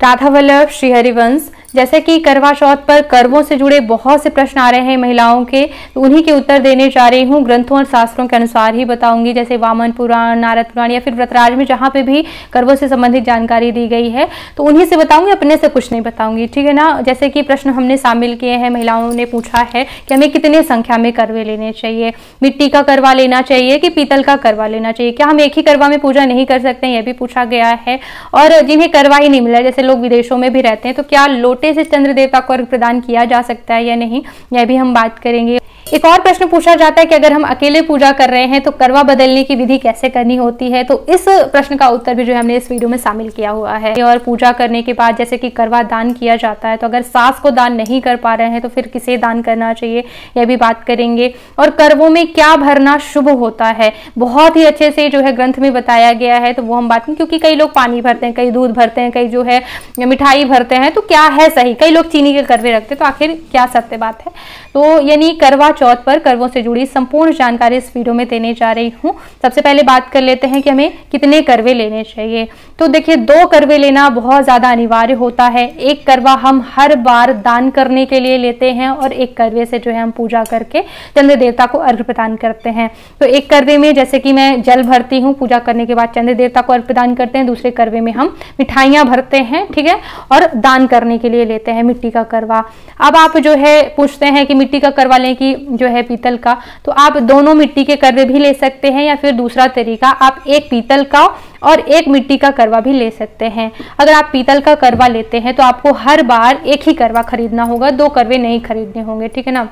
राधा वल्लभ श्री हरिवंश जैसे कि करवा चौथ पर करवों से जुड़े बहुत से प्रश्न आ रहे हैं महिलाओं के तो उन्हीं के उत्तर देने जा रही हूँ। ग्रंथों और शास्त्रों के अनुसार ही बताऊँगी, जैसे वामन पुराण, नारद पुराण या फिर व्रतराज में जहाँ पे भी करवों से संबंधित जानकारी दी गई है। तो उन्हीं से बताऊँगी, अपने से कुछ नहीं बताऊँगी, ठीक है ना? जैसे कि प्रश्न हमने शामिल किए हैं, महिलाओं ने पूछा है कि हमें कितने संख्या में करवे लेने चाहिए? मिट्टी का करवा लेना चाहिए कि पीतल का करवा लेना चाहिए? क्या हम एक ही करवा में पूजा नहीं कर सकते यह भी पूछा गया है। और जिन्हें करवा ही नहीं मिला, जैसे लोग विदेशों में भी रहते हैं तो क्या लोटे से चंद्र देवता को अर्घ प्रदान किया जा सकता है या नहीं? यह भी हम बात करेंगे। एक और प्रश्न पूछा जाता है कि अगर हम अकेले पूजा कर रहे हैं तो करवा बदलने की विधि कैसे करनी होती है? तो इस प्रश्न का उत्तर भी जो हमने इस वीडियो में शामिल किया हुआ है। और पूजा करने के बाद जैसे कि करवा दान किया जाता है तो अगर सास को दान नहीं कर पा रहे हैं तो फिर किसे दान करना चाहिए, यह भी बात करेंगे। और करवों में क्या भरना शुभ होता है? बहुत ही अच्छे से जो है ग्रंथ में बताया गया है तो वो हम बात क्योंकि कई लोग पानी भरते हैं, कई दूध भरते हैं, कई जो है मिठाई भरते हैं तो क्या है सही? कई लोग चीनी के करवे रखते हैं तो आखिर क्या सत्य बात है? तो यानी करवा चौथ पर करवों से जुड़ी संपूर्ण जानकारी इस वीडियो में देने जा रही हूँ। सबसे पहले बात कर लेते हैं कि हमें कितने करवे लेने चाहिए। तो देखिए, दो करवे लेना बहुत ज़्यादा अनिवार्य होता है। एक करवा हम हर बार दान करने के लिए लेते हैं और एक करवे से जो है हम पूजा करके चंद्र देवता को अर्घ प्रदान करते हैं। तो एक करवे में जैसे कि मैं जल भरती हूँ, पूजा करने के बाद चंद्र देवता को अर्घ प्रदान करते हैं, दूसरे करवे में हम मिठाइयाँ भरते हैं, ठीक है, और दान करने के लिए लेते हैं मिट्टी का करवा। अब आप जो है पूछते हैं कि मिट्टी का करवा लें कि जो है पीतल का तो आप दोनों मिट्टी के करवे भी ले सकते हैं या फिर दूसरा तरीका, आप एक पीतल का और एक मिट्टी का करवा भी ले सकते हैं। अगर आप पीतल का करवा लेते हैं तो आपको हर बार एक ही करवा खरीदना होगा, दो करवे नहीं खरीदने होंगे, ठीक है ना?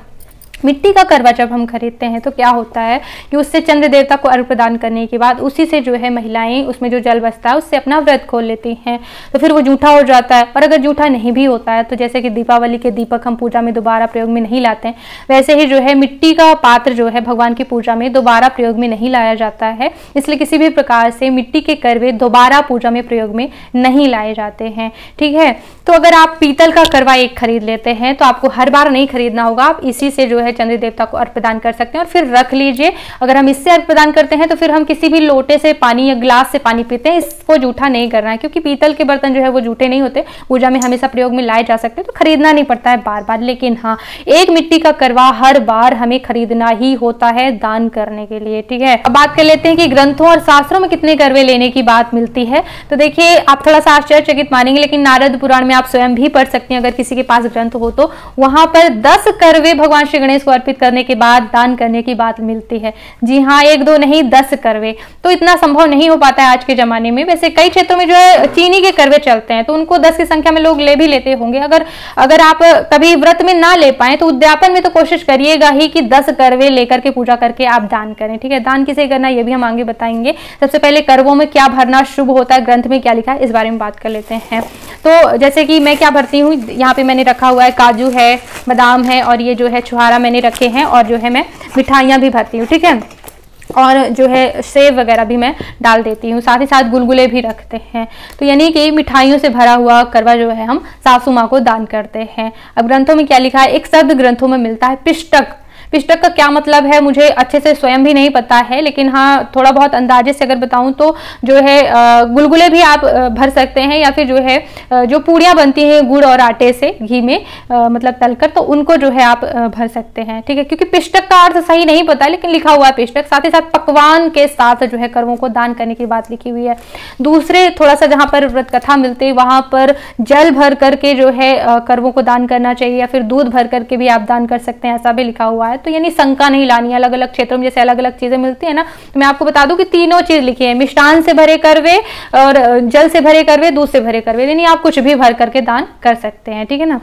मिट्टी का करवा जब हम खरीदते हैं तो क्या होता है कि उससे चंद्र देवता को अर्घ प्रदान करने के बाद उसी से जो है महिलाएँ उसमें जो जल बसता है, उससे अपना व्रत खोल लेती हैं। तो फिर वो जूठा हो जाता है। और अगर जूठा नहीं भी होता है तो जैसे कि दीपावली के दीपक हम पूजा में दोबारा प्रयोग में नहीं लाते वैसे ही जो है मिट्टी का पात्र जो है भगवान की पूजा में दोबारा प्रयोग में नहीं लाया जाता है। इसलिए किसी भी प्रकार से मिट्टी के करवे दोबारा पूजा में प्रयोग में नहीं लाए जाते हैं। ठीक है? तो अगर आप पीतल का करवा एक खरीद लेते हैं तो आपको हर बार नहीं खरीदना होगा। आप इसी से जो है चंद्र देवता को अर्घ प्रदान कर सकते हैं। और फिर रख लीजिए, अगर हम इससे अर्घ प्रदान करते हैं तो फिर हम किसी भी लोटे से पानी या गिलास से पानी पीते हैं। इसको जूठा नहीं करना है, क्योंकि पीतल के बर्तन जो है वो जूठे नहीं होते। पूजा में हमेशा प्रयोग में लाए जा सकते हैं तो खरीदना नहीं पड़ता है बार बार लेकिन हाँ एक मिट्टी का करवा हर बार हमें खरीदना ही होता है दान करने के लिए, ठीक है? अब बात कर लेते हैं कि ग्रंथों और शास्त्रों में कितने करवे लेने की बात मिलती है। तो देखिए, आप थोड़ा सा आश्चर्यचकित मानेंगे, लेकिन नारद पुराण में आप स्वयं भी पढ़ सकते हैं। अगर किसी के पास ग्रंथ हो तो वहाँ पर दस करवे भगवान श्री गणेश को अर्पित करने के बाद, दान करने की बात मिलती है। जी हाँ एक दो नहीं, दस करवे। तो इतना संभव नहीं हो पाता है आज के जमाने में। वैसे कई क्षेत्रों में जो है, चीनी के करवे चलते हैं तो उनको दस की संख्या में लोग ले भी लेते होंगे। अगर अगर आप कभी व्रत में ना ले पाए तो उद्यापन में तो कोशिश करिएगा ही कि दस करवे लेकर के पूजा करके आप दान करें, ठीक है? दान किसे करना ये भी हम आगे बताएँगे। सबसे पहले करवों में क्या भरना शुभ होता है, ग्रंथ में क्या लिखा है, इस बारे में बात कर लेते हैं। तो जैसे कि मैं क्या भरती हूँ, यहाँ पे मैंने रखा हुआ है, काजू है, बादाम है और ये जो है, छुहारा मैंने रखे हैं और जो है मैं मिठाइयाँ भी भरती हूँ, ठीक है? और जो है सेब वगैरह भी मैं डाल देती हूँ, साथ ही साथ गुलगुले भी रखते हैं। तो यानी कि मिठाइयों से भरा हुआ करवा जो है हम सासू माँ को दान करते हैं। अब ग्रंथों में क्या लिखा है? एक शब्द ग्रंथों में मिलता है, पिष्टक। पिष्टक का क्या मतलब है, मुझे अच्छे से स्वयं भी नहीं पता है, लेकिन हाँ थोड़ा बहुत अंदाजे से अगर बताऊँ तो जो है गुलगुले भी आप भर सकते हैं, या फिर जो है जो पूड़ियाँ बनती हैं गुड़ और आटे से, घी में मतलब तलकर तो उनको जो है आप भर सकते हैं, ठीक है? क्योंकि पिष्टक का अर्थ सही नहीं पता, लेकिन लिखा हुआ है पिष्टक। साथ ही साथ पकवान के साथ जो है कर्मों को दान करने की बात लिखी हुई है। दूसरे थोड़ा सा जहाँ पर व्रत कथा मिलती है, वहाँ पर जल भर करके जो है कर्मों को दान करना चाहिए, या फिर दूध भर करके भी आप दान कर सकते हैं, ऐसा भी लिखा हुआ है। तो यानी शंका नहीं लानी अलग अलग क्षेत्रों में जैसे अलग अलग चीज़ें मिलती है ना तो मैं आपको बता दूँ कि तीनों चीज़ लिखी है मिष्टान से भरे करवे और जल से भरे करवे, दूध से भरे करवे, यानी आप कुछ भी भर करके दान कर सकते हैं, ठीक है ना?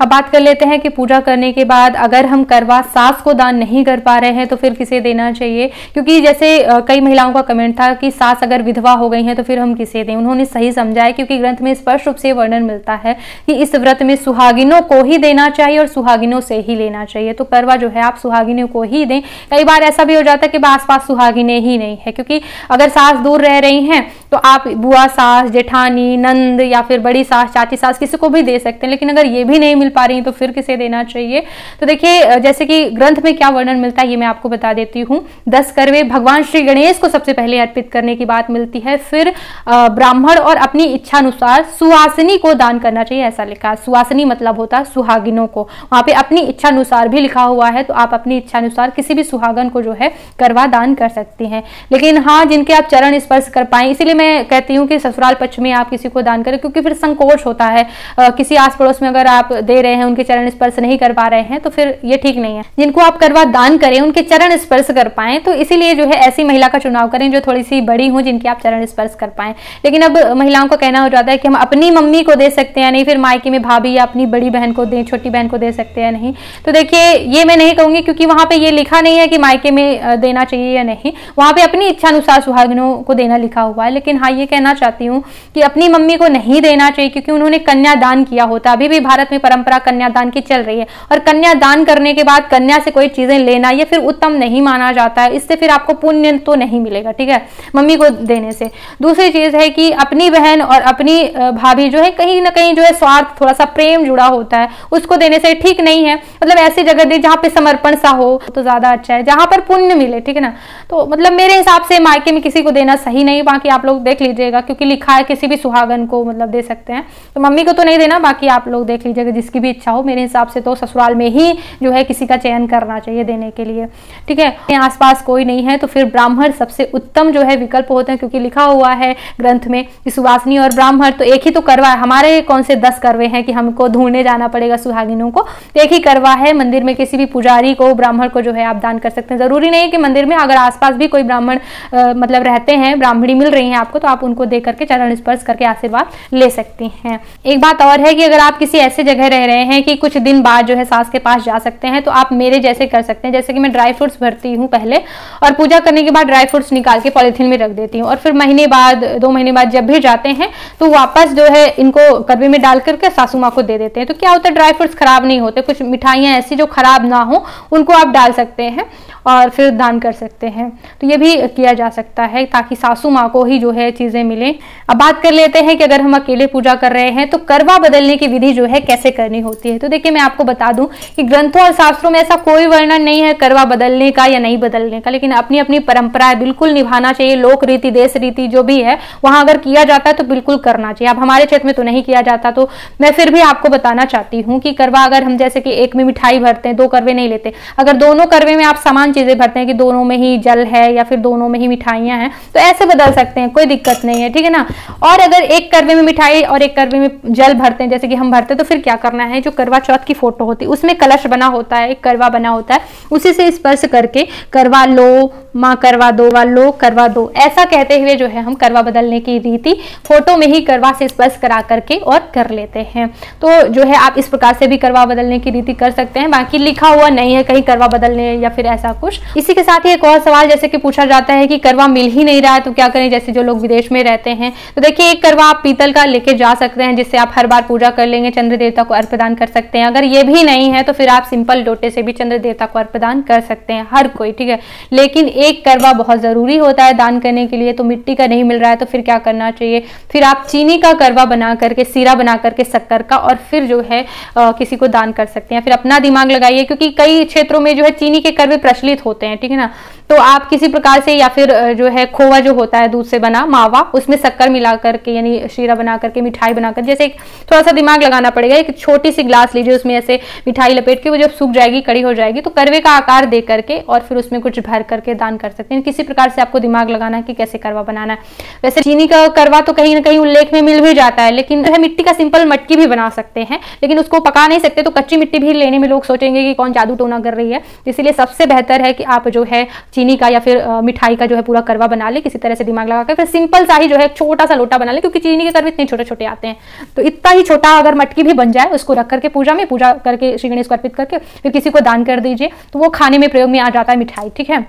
अब बात कर लेते हैं कि पूजा करने के बाद अगर हम करवा सास को दान नहीं कर पा रहे हैं तो फिर किसे देना चाहिए? क्योंकि जैसे कई महिलाओं का कमेंट था कि सास अगर विधवा हो गई है तो फिर हम किसे दें? उन्होंने सही समझा है, क्योंकि ग्रंथ में स्पष्ट रूप से वर्णन मिलता है कि इस व्रत में सुहागिनों को ही देना चाहिए और सुहागिनों से ही लेना चाहिए। तो करवा जो है, आप सुहागिनों को ही दें। कई बार ऐसा भी हो जाता है कि आसपास सुहागिने ही नहीं है, क्योंकि अगर सास दूर रह रही हैं तो आप बुआ सास, जेठानी, नंद या फिर बड़ी सास, चाची सास किसी को भी दे सकते हैं, लेकिन अगर ये भी नहीं मिल पा रही तो फिर किसे देना चाहिए? तो देखिए जैसे कि ग्रंथ में क्या वर्णन मिलता है, ये मैं आपको बता देती हूँ। दस करवे, भगवान श्री गणेश को सबसे पहले अर्पित करने की बात मिलती है। फिर ब्राह्मण और अपनी इच्छा अनुसार सुहासिनी को दान करना चाहिए, ऐसा लिखा सुहासिनी मतलब होता है सुहागिनों को। वहाँ पे अपनी इच्छा अनुसार भी लिखा हुआ है तो आप अपनी इच्छा अनुसार किसी भी सुहागन को जो है करवा दान कर सकती हैं। लेकिन हाँ जिनके आप चरण स्पर्श कर पाए इसीलिए मैं कहती हूँ कि ससुराल पक्ष में आप किसी को दान करें क्योंकि फिर संकोच होता है। आ, किसी आस पड़ोस में अगर आप दे रहे हैं उनके चरण स्पर्श नहीं कर पा रहे हैं तो फिर ये ठीक नहीं है। जिनको आप करवा दान करें उनके चरण स्पर्श कर पाए तो इसीलिए जो है ऐसी महिला का चुनाव करें जो थोड़ी सी बड़ी हो जिनकी आप चरण स्पर्श कर पाए। लेकिन अब महिलाओं का कहना हो जाता है कि हम अपनी मम्मी को दे सकते हैं नहीं फिर मायके में भाभी या अपनी बड़ी बहन को दें छोटी बहन को दे सकते हैं नहीं। तो देखिए ये मैं नहीं कहूँगी क्योंकि वहाँ पे ये लिखा नहीं है कि मायके में देना चाहिए या नहीं। वहाँ पे अपनी इच्छा अनुसार सुहागिनों को देना लिखा हुआ है, लेकिन हाँ ये कहना चाहती हूँ कि अपनी मम्मी को नहीं देना चाहिए, क्योंकि उन्होंने कन्यादान किया होता अभी भी भारत में परंपरा कन्यादान की चल रही है, और कन्यादान करने के बाद कन्या से कोई चीज़ें लेना, या फिर उत्तम नहीं माना जाता है। इससे फिर आपको पुण्य तो नहीं मिलेगा, ठीक है, मम्मी को देने से। दूसरी चीज़ है कि अपनी बहन और अपनी भाभी जो है, कहीं ना कहीं जो है, स्वार्थ, थोड़ा सा प्रेम जुड़ा होता है। उसको देने से ठीक नहीं है। मतलब ऐसी जगह दे जहाँ पे समर्पण सा हो तो ज़्यादा अच्छा है। जहाँ पर पुण्य मिले, ठीक है ना? तो मतलब मेरे हिसाब से मायके में किसी को देना सही नहीं, बाकी आप लोग देख लीजिएगा, क्योंकि लिखा है किसी भी सुहागन को मतलब दे सकते हैं। तो मम्मी को तो नहीं देना, बाकी आप लोग देख लीजिएगा, जिसकी भी इच्छा हो, मेरे हिसाब से तो ससुराल में ही जो है किसी का चयन करना चाहिए देने के लिए, ठीक है? आसपास कोई नहीं है तो फिर ब्राह्मण सबसे उत्तम जो है विकल्प होते हैं, क्योंकि लिखा हुआ है ग्रंथ में कि सुवासनी और ब्राह्मण तो एक ही तो करवा है। हमारे कौन से दस करवे हैं कि हमको ढूँढने जाना पड़ेगा सुहागिनों को? तो एक ही करवा है, मंदिर में किसी भी पुजारी को ब्राह्मण को जो है आप दान कर सकते हैं। ज़रूरी नहीं है कि मंदिर में अगर आसपास भी कोई ब्राह्मण मतलब रहते हैं, ब्राह्मणी मिल रही हैं आपको तो आप उनको दे करके चरण स्पर्श करके आशीर्वाद ले सकती हैं। एक बात और है कि अगर आप किसी ऐसे जगह रह रहे हैं कि कुछ दिन बाद जो है सास के पास जा सकते हैं तो आप मेरे जैसे कर सकते हैं। जैसे कि मैं ड्राई फ्रूट्स भरती हूँ पहले, और पूजा करने के बाद ड्राई फ्रूट्स निकाल के पॉलिथीन में रख देती हूँ, और फिर महीने बाद, दो महीने बाद जब भी जाते हैं तो वापस जो है इनको करवे में डाल करके सासू माँ को दे देते हैं। तो क्या होता है, ड्राई फ्रूट्स खराब नहीं होते। कुछ मिठाइयाँ ऐसी जो खराब ना हो उनको आप डाल सकते हैं और फिर दान कर सकते हैं। तो ये भी किया जा सकता है ताकि सासू माँ को ही जो है चीज़ें मिलें। अब बात कर लेते हैं कि अगर हम अकेले पूजा कर रहे हैं तो करवा बदलने की विधि जो है कैसे करनी होती है? तो देखिए मैं आपको बता दूँ कि ग्रंथों और शास्त्रों में ऐसा कोई वर्णन नहीं है करवा बदलने का या नहीं बदलने का, लेकिन अपनी अपनी परंपरा बिल्कुल निभाना चाहिए। लोक रीति, देश रीति जो भी है, वहाँ अगर किया जाता है तो बिल्कुल करना चाहिए। अब हमारे क्षेत्र में तो नहीं किया जाता तो मैं फिर भी आपको बताना चाहती हूँ कि करवा अगर हम जैसे कि एक में मिठाई भरते हैं, दो करवे नहीं लेते अगर दोनों करवे में आप समान चीज़ें भरते हैं कि दोनों में ही जल है या फिर दोनों में ही मिठाइयाँ हैं तो ऐसे बदल सकते हैं, कोई दिक्कत नहीं है, ठीक है ना? और अगर एक करवे में मिठाई और एक करवे में जल भरते हैं, जैसे कि हम भरते हैं तो फिर क्या करना है? जो करवा चौथ की फ़ोटो होती है, उसमें कलश बना होता है, एक करवा बना होता है, उसी से स्पर्श करके करवा लो, माँ करवा दो, वा लो, करवा दो, ऐसा कहते हुए जो है हम करवा बदलने की रीति फ़ोटो में ही करवा से स्पर्श करा करके और कर लेते हैं। तो जो है आप इस प्रकार से भी करवा बदलने की रीति कर सकते हैं, बाकी लिखा हुआ नहीं है कहीं करवा बदलने या फिर ऐसा कुछ। इसी के साथ ही एक और सवाल, जैसे कि पूछा जाता है कि करवा मिल ही नहीं रहा है तो क्या करें? जैसे जो लोग विदेश में रहते हैं तो देखिए, एक करवा आप पीतल का लेके जा सकते हैं, जिससे आप हर बार पूजा कर लेंगे, चंद्र देवता को अर्पदान कर सकते हैं। अगर ये भी नहीं है तो फिर आप सिंपल लोटे से भी चंद्र देवता को अर्पदान कर सकते हैं, हर कोई, ठीक है? लेकिन एक करवा बहुत ज़रूरी होता है दान करने के लिए तो मिट्टी का नहीं मिल रहा है तो फिर क्या करना चाहिए? फिर आप चीनी का करवा बना करके, सीरा बना करके, शक्कर का, और फिर जो है किसी को दान कर सकते हैं। फिर अपना दिमाग लगाइए, क्योंकि कई क्षेत्रों में जो है चीनी के करवे प्रचलित होते हैं ठीक है ना? तो आप किसी प्रकार से या फिर जो है, खोवा जो होता है, दूध से बना मावा, उसमें शक्कर मिला करके यानी शीरा बना करके मिठाई बनाकर, जैसे एक थोड़ा सा दिमाग लगाना पड़ेगा, एक छोटी सी ग्लास लीजिए, उसमें ऐसे मिठाई लपेट के, वो जब सूख जाएगी, कड़ी हो जाएगी तो करवे का आकार दे करके और फिर उसमें कुछ भर करके दान कर सकते हैं। किसी प्रकार से आपको दिमाग लगाना है कि कैसे करवा बनाना है। वैसे चीनी का करवा तो कहीं ना कहीं उल्लेख में मिल भी जाता है, लेकिन जो है, मिट्टी का सिंपल मटकी भी बना सकते हैं, लेकिन उसको पका नहीं सकते तो कच्ची मिट्टी भी लेने में लोग सोचेंगे कि कौन जादू टोना कर रही है। इसीलिए सबसे बेहतर है कि आप जो है चीनी का या फिर मिठाई का जो है पूरा करवा बना ले, किसी तरह से दिमाग लगा कर फिर सिंपल सा ही जो है छोटा सा लोटा बना ले, क्योंकि चीनी के करवे इतने छोटे छोटे आते हैं। तो इतना ही छोटा अगर मटकी भी बन जाए, उसको रख करके पूजा में, पूजा करके, श्री गणेश को अर्पित करके, फिर किसी को दान कर दीजिए तो वो खाने में प्रयोग में आ जाता है मिठाई, ठीक है?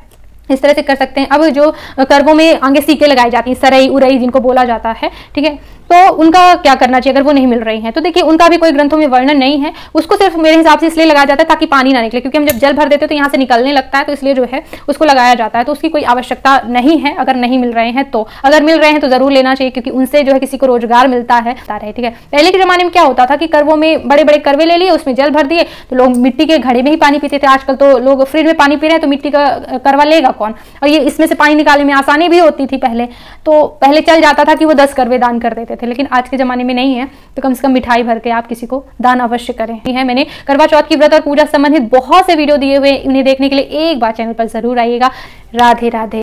इस तरह से कर सकते हैं। अब जो करवों में आगे सीके लगाई जाती हैं, सरई, उरई जिनको बोला जाता है, ठीक है? तो उनका क्या करना चाहिए अगर वो नहीं मिल रही है? तो देखिए, उनका भी कोई ग्रंथों में वर्णन नहीं है। उसको सिर्फ़ मेरे हिसाब से इसलिए लगाया जाता है ताकि पानी ना निकले, क्योंकि हम जब जल भर देते हैं तो यहाँ से निकलने लगता है तो इसलिए जो है उसको लगाया जाता है। तो उसकी कोई आवश्यकता नहीं है, अगर नहीं मिल रहे हैं तो। अगर मिल रहे हैं तो ज़रूर लेना चाहिए, क्योंकि उनसे जो है किसी को रोज़गार मिलता है। ठीक है? पहले के जमाने में क्या होता था कि करवों में बड़े बड़े करवे ले लिए, उसमें जल भर दिए तो लोग मिट्टी के घड़े में ही पानी पीते थे। आजकल तो लोग फ्रिज में पानी पी रहे हैं तो मिट्टी का करवा लेगा कौन? और ये इसमें से पानी निकालने में आसानी भी होती थी पहले। तो पहले चल जाता था कि वो दस करवे दान कर देते थे, लेकिन आज के ज़माने में नहीं है तो कम से कम मिठाई भर के आप किसी को दान अवश्य करें। है मैंने करवा चौथ की व्रत और पूजा संबंधित बहुत से वीडियो दिए हुए उन्हें देखने के लिए एक बार चैनल पर ज़रूर आइएगा। राधे राधे।